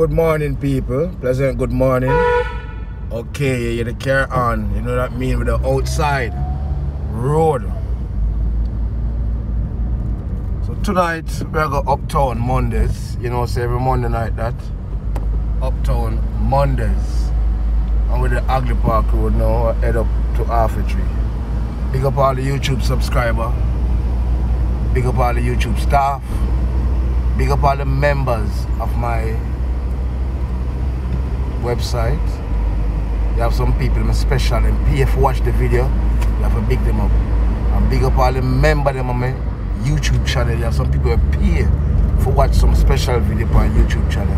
Good morning, people. Pleasant good morning. Okay, you the car on. You know what I mean with the outside road. So tonight we're going Uptown Mondays. You know, say every Monday night that. Uptown Mondays. And with the Hagley Park Road now, head up to Halfway Tree. Big up all the YouTube subscriber. Big up all the YouTube staff. Big up all the members of my website. You have some people special and for watch the video. You have to big them up. And big up all the member them on my YouTube channel. You have some people pay for watch some special video on YouTube channel.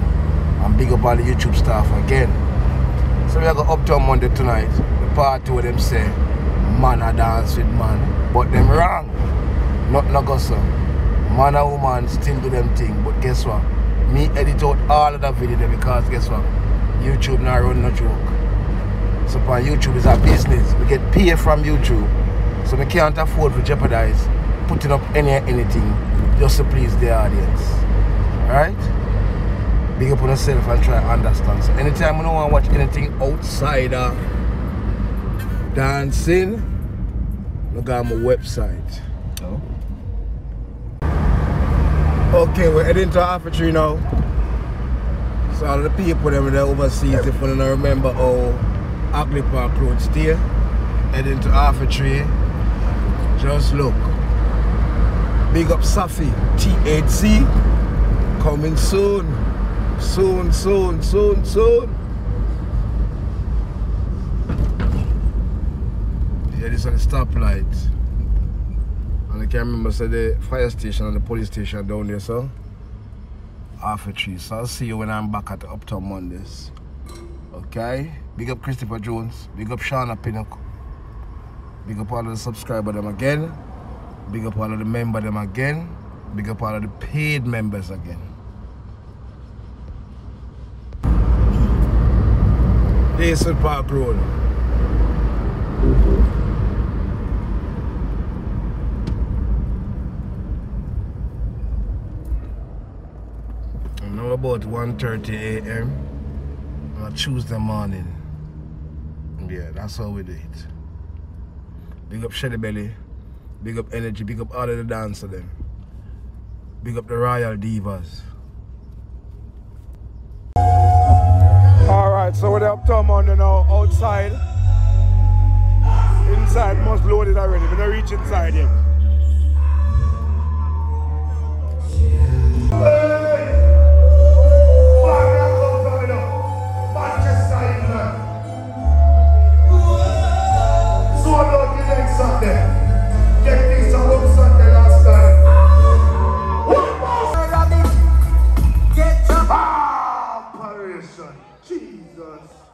And big up all the YouTube staff again. So we are going Uptown Monday tonight. The part where them say man a dance with man. But them wrong. Not no go so. Man and woman still do them thing. But guess what? Me edit out all of that video because guess what? YouTube now run no joke. So on YouTube is a business. We get paid from YouTube. So we can't afford to jeopardize putting up any anything just to please the audience. Alright? Big up on yourself and try to understand. So anytime you don't want to watch anything outside of dancing, look at my website. Oh. Okay, we're heading to Halfway Tree now. So all the people them there overseas, if you remember how Hagley Park Road stay, heading to Halfway Tree. Just look. Big up Safi, THC, coming soon. Soon, soon, soon, soon. Yeah, this is the stoplight. And I can't remember say the fire station and the police station down there, so Halfway Tree. So I'll see you when I'm back at Uptown Mondays. Okay? Big up Christopher Jones. Big up Shauna Pinnock. Big up all of the subscriber them again. Big up all of the member them again. Big up all of the paid members again. Hazel Park Road. About 1.30 a.m. on a Tuesday morning. Yeah, that's how we do it. Big up Shelly Belly. Big up Energy. Big up all of the dancers them. Big up the Royal Divas. Alright, so we're the Uptown Monday now, outside. Inside must loaded already. We're not reach inside yet.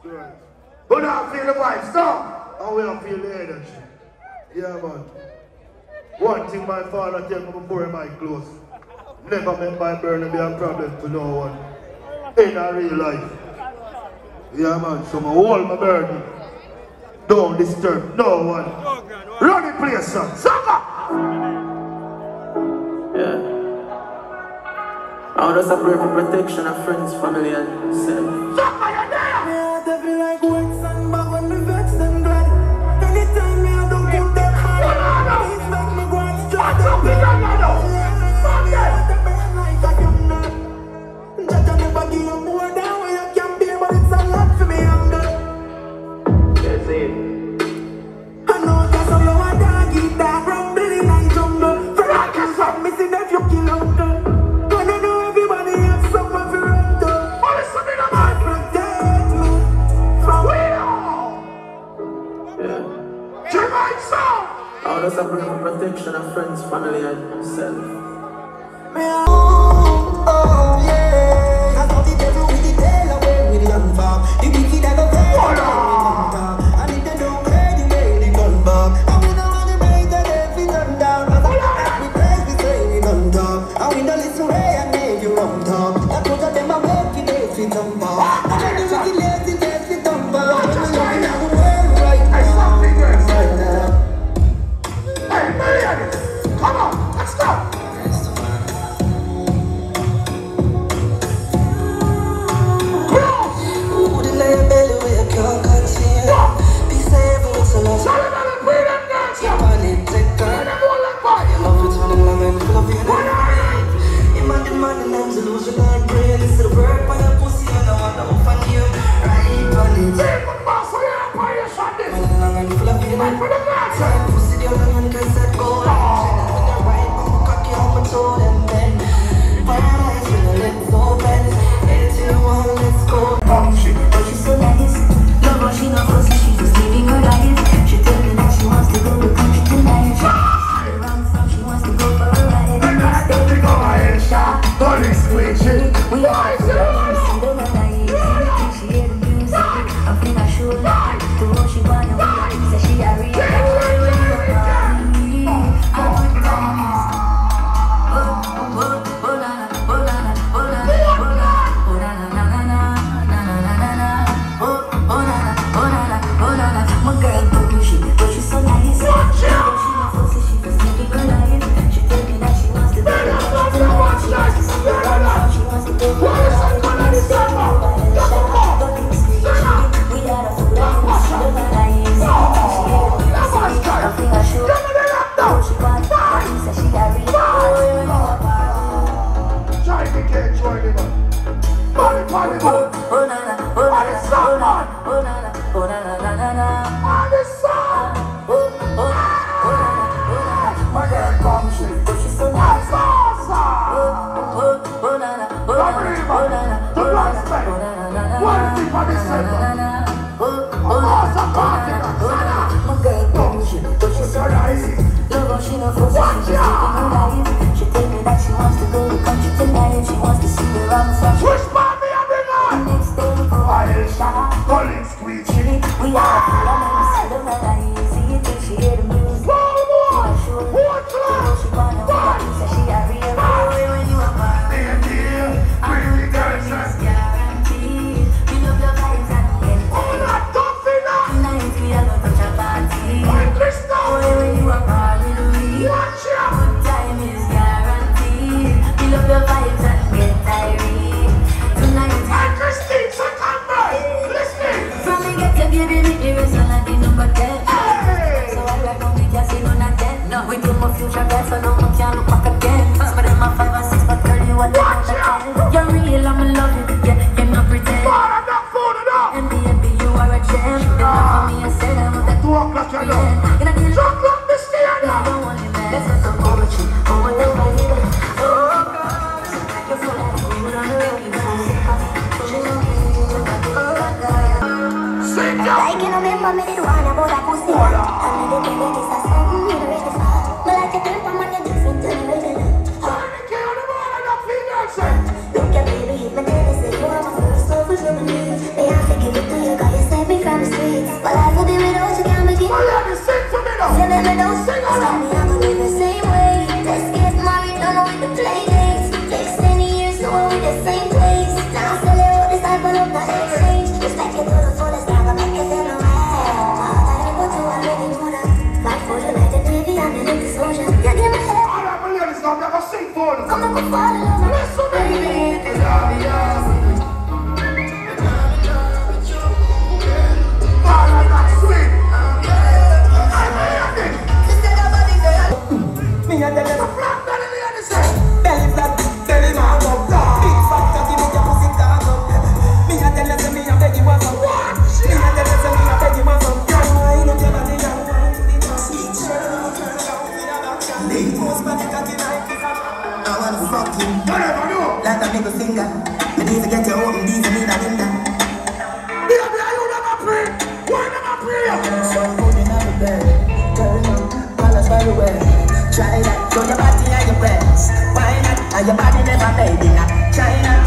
But I feel the vibes, stop! And we don't feel the energy. Yeah, man. One thing my father tell me before my close. Never make my burning be a problem to no one. In a real life. Yeah, man. So I hold my burden. Don't disturb no one. Run the place, son. Sucker! Yeah. I just pray for protection of friends, family, and self. Turn pussy down and cause that gold. Turn right, I'm a cocky on my toe. where I'm from. 아 Big toes pan it cocky like I wanna fuck you Like a nigga finger I need to get you open, these are me not in there Me up there, you never pray Why never pray? So I'm holding on the bed Turn up, palace by the way Try that, show your body and your breasts Why not? And your body never made it Try that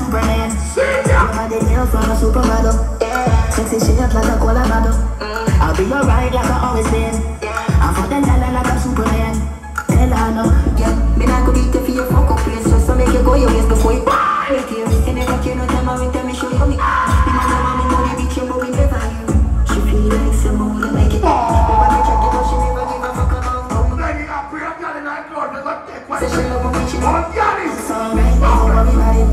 Superman, you're the new from a supermodel. Yeah. Sexy, shit like a cola model. I'll be alright like I always been. I'm for them dollar like I'm Superman. Tell her no, yeah. Me not gonna eat for your fuck up place, just to make you go your ways before you break you. And if I can no time, I will tell me show you me. You know my mama know the bitch, you know we never you. She feel like someone who like it. Oh, yeah, this! Alright, don't worry about it.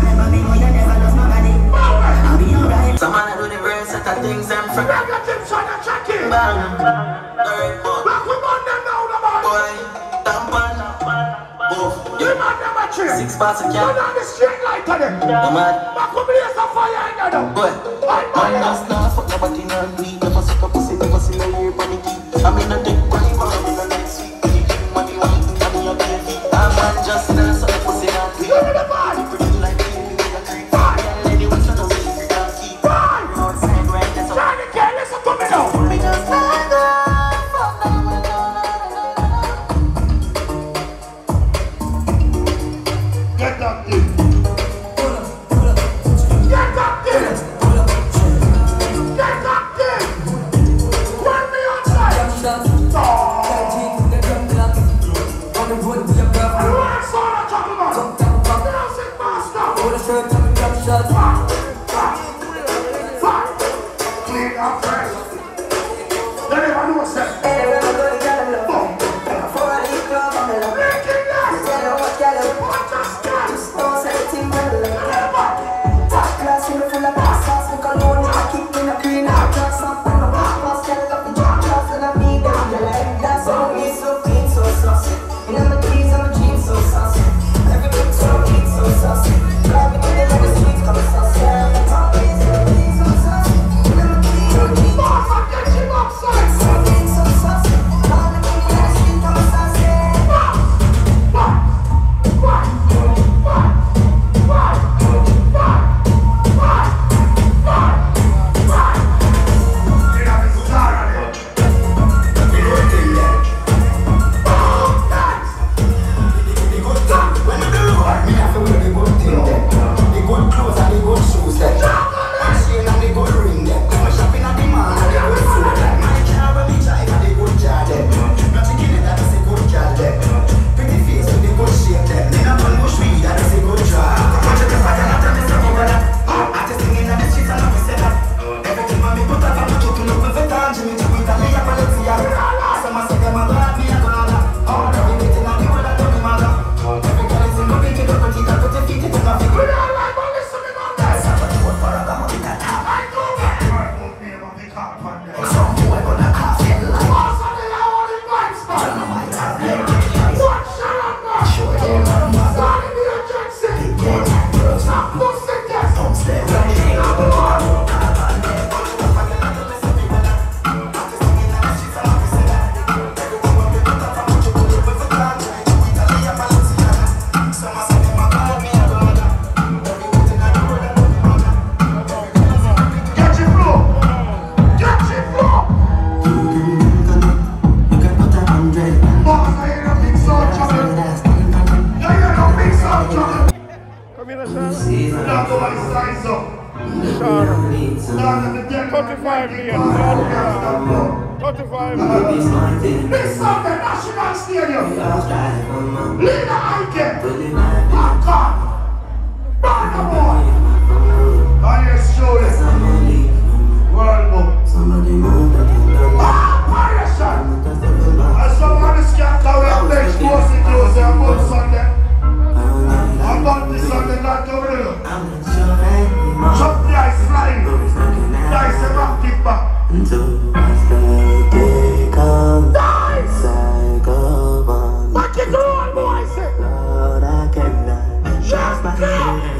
Never be more, you never lost nobody. I'll be alright. Some man I do the real set of things, I'm forgot. I'm Bang. Black women, them the man. Six bars boy size This on the national stadium. Leader Ike. Hakon. Burner boy. On your shoulders. World book. Ah, pirate shot. Someone is can't count up next. Force it close and put something about this and then not to real. Jump the ice line. Nice and rock kick back. Nice. Back it on, boys. Just go.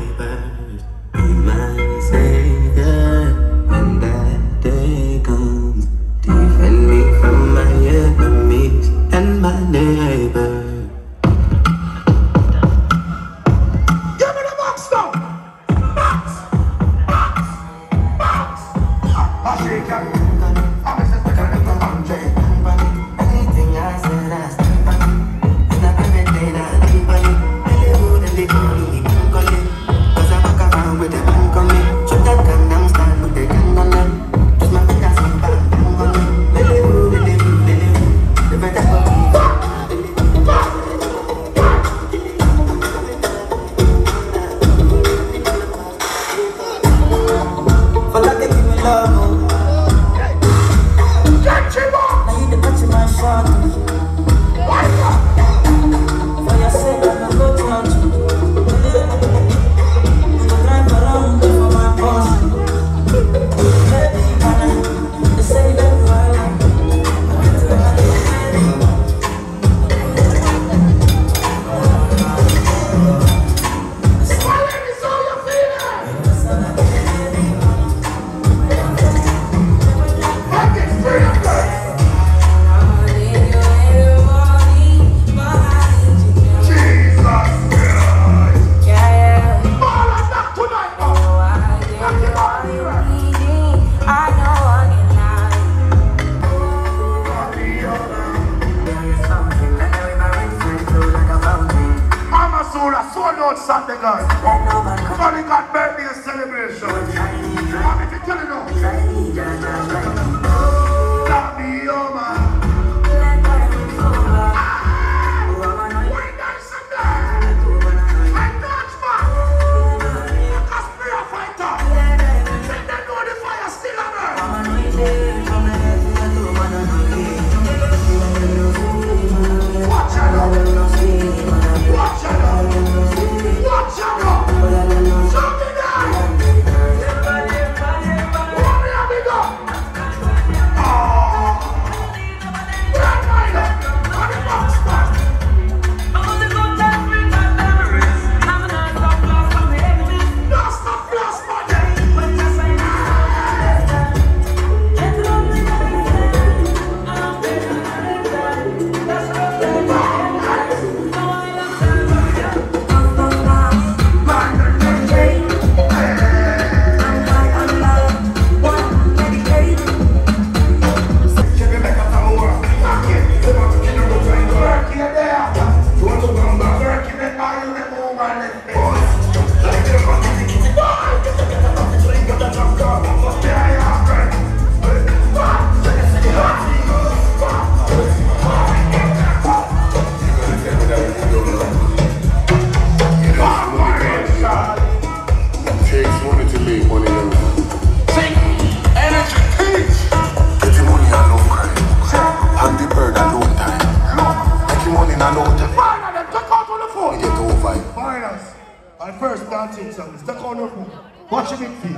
fight finals my first dancing song. It's the corner room. Watch it with me.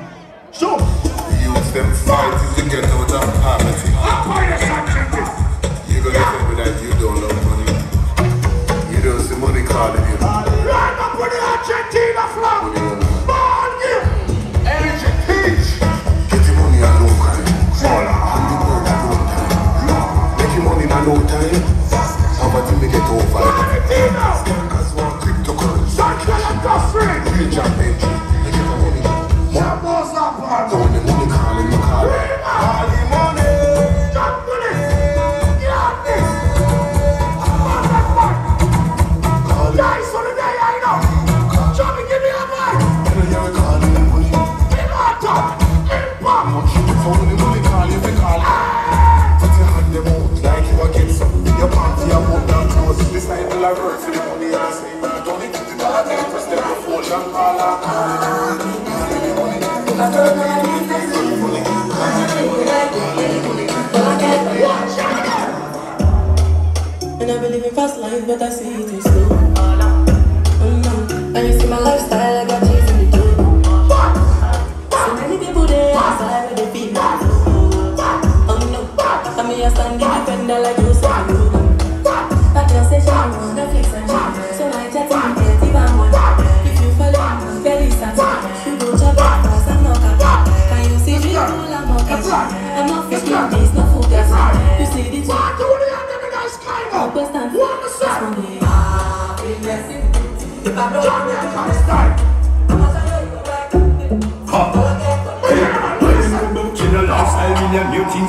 Show! You youth them fighting to get out of poverty. You're gonna tell me that you don't love money. You don't see money calling you. I'm with the Argentina flag!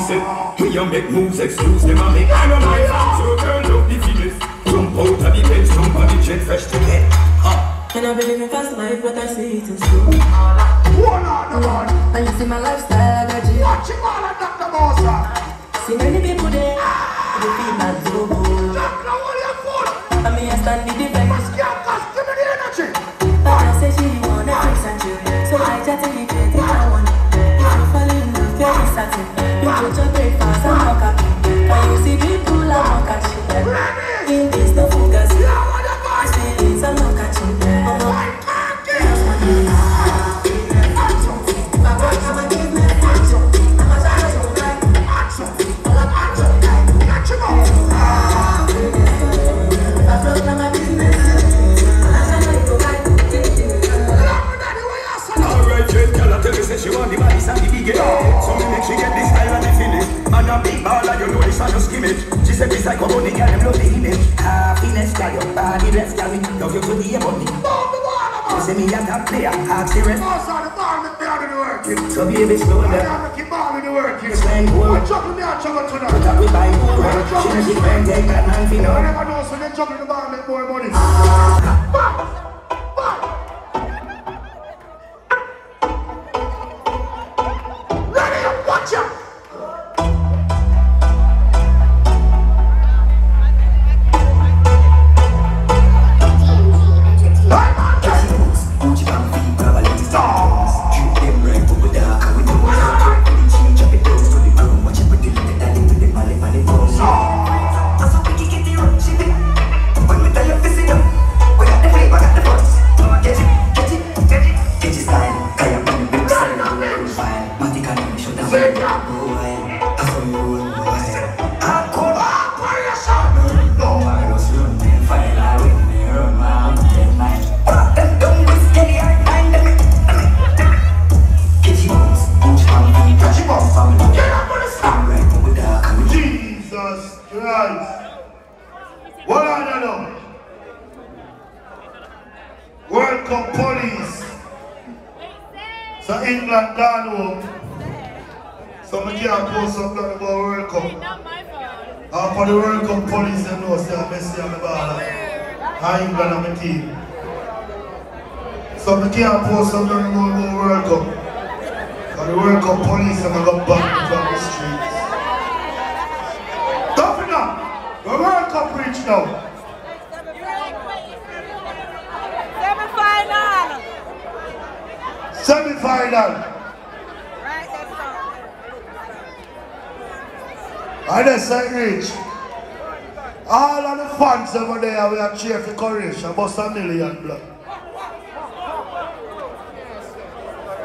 Million new things. We young make moves, excuse them and make I know my fans. So turn up the fitness. Jump out of the bed, jump on the jet, fresh to get. Uh. And I believe in fast life, but I see it in slow. One on the one. And you see my lifestyle, I got G. Watch him all and knock the boss. See many people there, they feel like Zobo. Knock the whole your foot. I mean, I stand the defense. Can't cost give me the energy. But I say she want Netflix and chill. So I chat to the You go to breakfast, Jesus Christ. What I don't know. World Cup police. So England down home. So we can't post something about World Cup. And for the World Cup police, they know say I'm Messi and the ball. And England and my team. So we can't post something about World Cup. And the World Cup police, I'm going to back from the streets. The World Cup reach now. Semi-final. Semi-final. Right, that's all. And that's St. Rich. All of the fans over there, we are cheer for courage. About a million blood.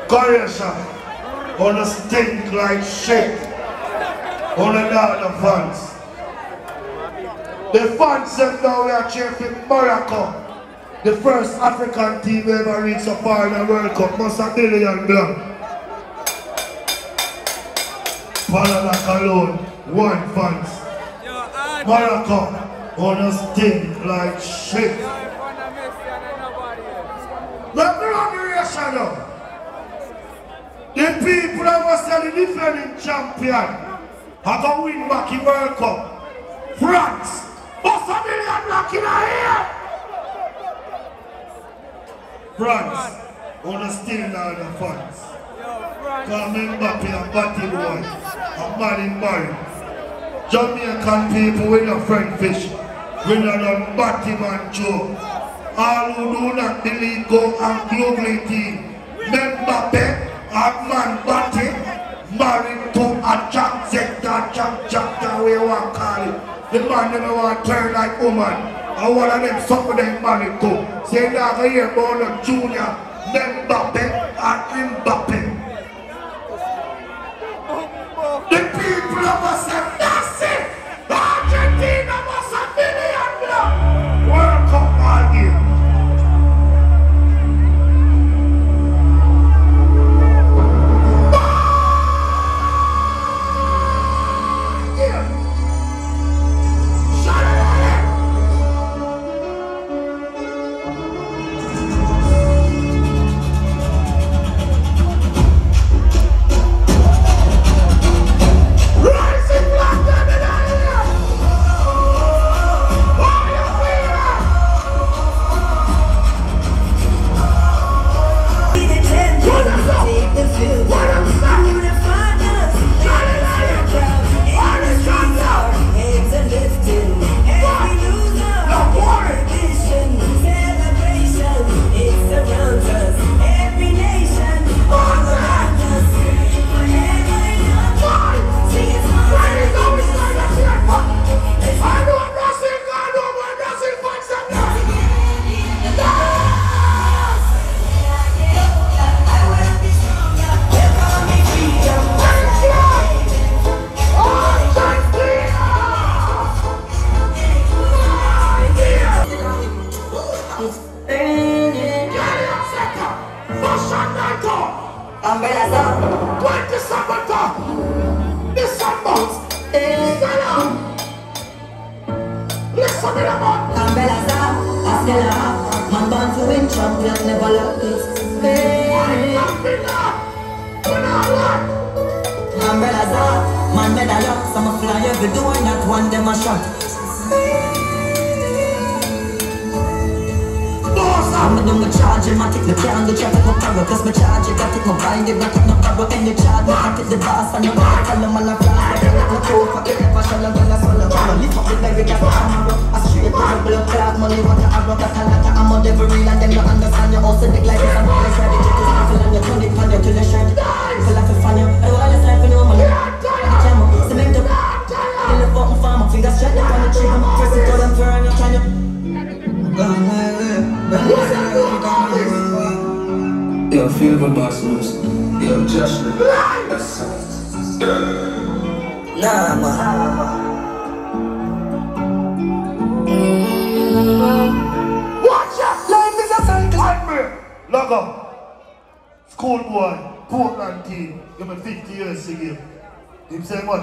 Courage, uh, gonna stink like shit. On the the fans. The fans them now we are cheering for Morocco. The first African team ever reach so far in the World Cup. Must a million blood. Panama alone, one fans. Morocco gonna stink like shit. Let me run the race now. The people that was the defending champion going to win back in World Cup. France, what's a million black in here? France, gonna steal now the fans. Come Mbappe and Batty Boy, and Manning Murray. Jamaican people with a friend fish. When I done Batman Joe. All who do not believe go and globally team. Mbappe, Adman Batty, married to a Jack Zector, Jack Jack, we want call it. The man never want turn like woman. I want them something they married to. Say that I hear about a junior, Mbappe, and Mbappe. The people of us charge, I got it, no bind, it, got it, no power, and the charge, I take the boss, I know that I tell them, I fly, I got no cool, fuck it, if I shall, I'm gonna swallow, I'm lift up the baby, got the I straight to the blood clot, money, what I have, got a lot, I'm on every real, and them don't understand, you. Also think like this, I'm always ready to do something, and you turn it on you till the shirt, feel like a fan, you, I want this life, know, money, the camera, cement up, in the fucking farmer, fingers straight up on the trigger, press it all and turn, you can, you, Yo, feel my boss moves. Yo, Josh. nah, man. Watch out! Life is a cycle. One minute. Log up. Schoolboy, Portland team. Give me 50 years to give. Say much.